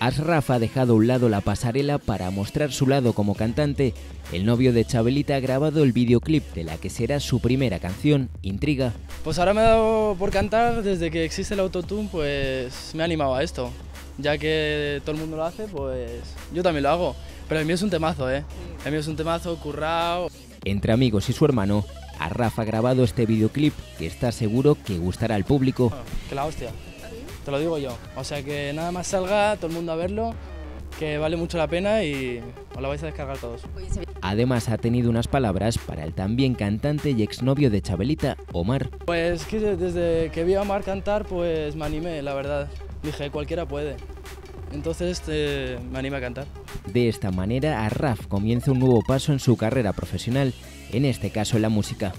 Asraf ha dejado a un lado la pasarela para mostrar su lado como cantante. El novio de Chabelita ha grabado el videoclip de la que será su primera canción, Intriga. Pues ahora me he dado por cantar, desde que existe el autotune, pues me ha animado a esto. Ya que todo el mundo lo hace, pues yo también lo hago. Pero el mío es un temazo, ¿eh? El mío es un temazo, currado. Entre amigos y su hermano, Arraf ha grabado este videoclip que está seguro que gustará al público. Que la hostia. Te lo digo yo. O sea que nada más salga, todo el mundo a verlo, que vale mucho la pena y os la vais a descargar todos. Además ha tenido unas palabras para el también cantante y exnovio de Chabelita, Omar. Pues que desde que vi a Omar cantar, pues me animé, la verdad. Dije, cualquiera puede. Entonces eh, me animé a cantar. De esta manera, Arraf comienza un nuevo paso en su carrera profesional, en este caso en la música.